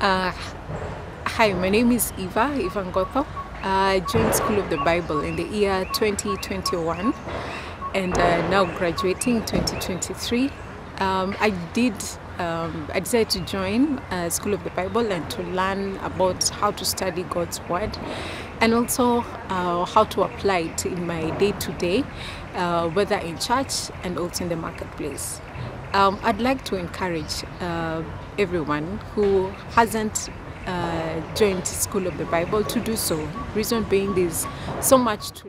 Uh, hi, my name is Eva Ivangotho. I joined School of the Bible in the year 2021 and uh, now graduating 2023. Um, I did, um, I decided to join uh, School of the Bible and to learn about how to study God's Word and also uh, how to apply it in my day to day, whether in church and also in the marketplace. Um, I'd like to encourage uh, everyone who hasn't uh, joined School of the Bible to do so. Reason being, there's so much to